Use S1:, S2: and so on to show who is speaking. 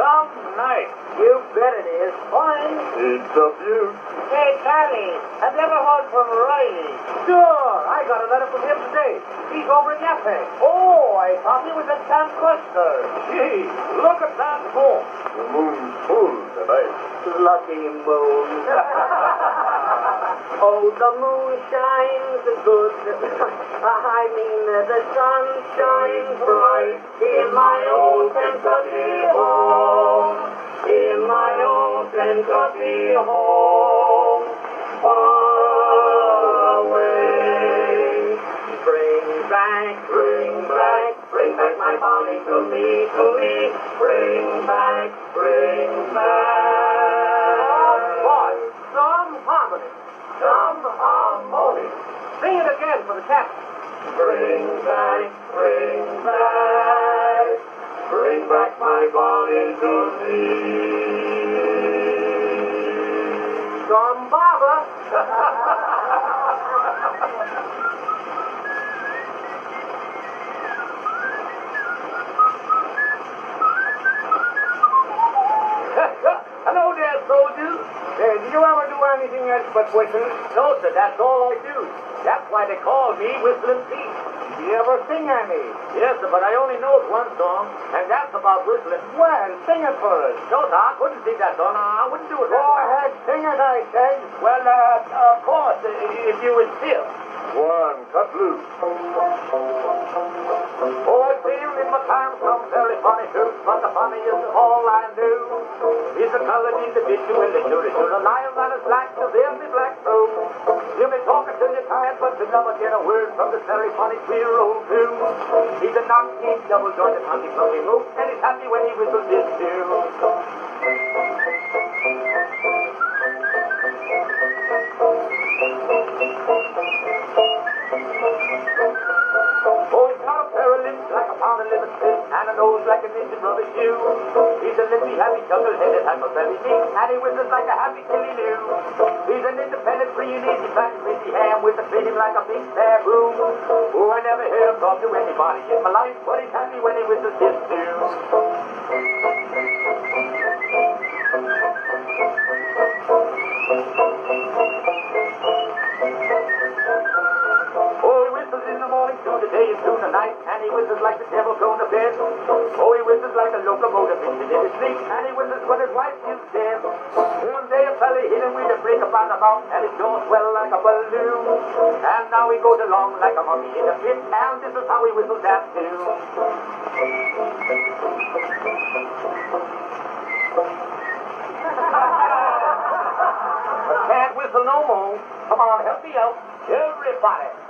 S1: Some night.
S2: You bet it is. Fine.
S3: It's a beaut.
S1: Hey, Charlie, have you ever heard from Riley? Sure, I got a letter from him today. He's over in Yappe. Oh, I thought he was at Camp Custer. Gee, look at that moon.
S3: The moon's full tonight.
S2: Lucky moon. oh, the moon shines good. I mean, the sun shines bright in my old Kentucky home. In my old Kentucky home. Far Bring back, bring back.
S1: Boy, some harmony.
S2: Some harmony.
S1: Sing it again for the captain.
S2: Bring back, bring back, bring back my Bonnie to me.
S1: Some Baba. anything else but whistle? No, sir, that's all I do. That's why they call me Whistling Pete. Do you ever sing any? Yes, sir, but I only know one song, and that's about whistling. Well, sing it for us. No, sir, I couldn't sing that song. I wouldn't do it. Go ahead, sing it, I said. Well, uh, of course, if you insist.
S3: One, cut loose.
S1: Oh, I feel in my time some very funny too, but the funniest of all I do a colored individual in the jury to the lion that is black as every black robe. You may talk until you're tired, but you'll never get a word from this very funny three-year-old too. He's a knock-kneed, double-jointed, hunky-funky moose, and he's happy when he whistles this tune. Oh, he's got a lips like a pound of and a nose like a knitted rubber shoe. He's a limpy, happy, chuckle-headed, hyper-belly neat, and he whistles like a happy killy loo. He's an independent, free and easy, fat busy ham with a fitting like a big baboon. Oh, I never heard him talk to anybody in my life, but he's happy when he whistles his tune. Day, and through the night, and he whistles like the devil going to bed. Oh, he whistles like a locomotive in his sleep, and he whistles when his wife is dead. One day a fella hit him with a brick upon the mouth, and his jaw swelled like a balloon. And now he goes along like a monkey in a pit, and this is how he whistles that tune. I can't whistle no more. Come on, help me out. Everybody.